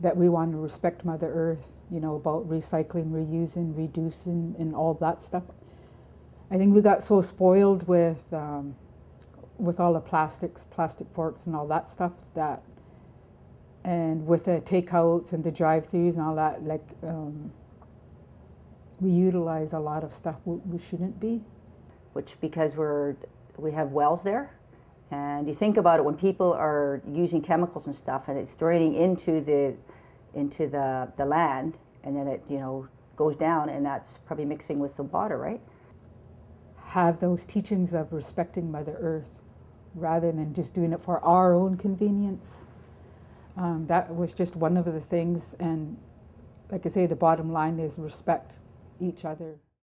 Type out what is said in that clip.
that we want to respect Mother Earth, you know, about recycling, reusing, reducing, and all that stuff. I think we got so spoiled with um, with all the plastics, plastic forks, and all that stuff that, and with the takeouts and the drive-throughs and all that, like um, we utilize a lot of stuff we, we shouldn't be. Which because we're we have wells there, and you think about it when people are using chemicals and stuff, and it's draining into the into the the land, and then it you know goes down, and that's probably mixing with the water, right? Have those teachings of respecting Mother Earth, rather than just doing it for our own convenience. Um, that was just one of the things, and like I say, the bottom line is respect each other.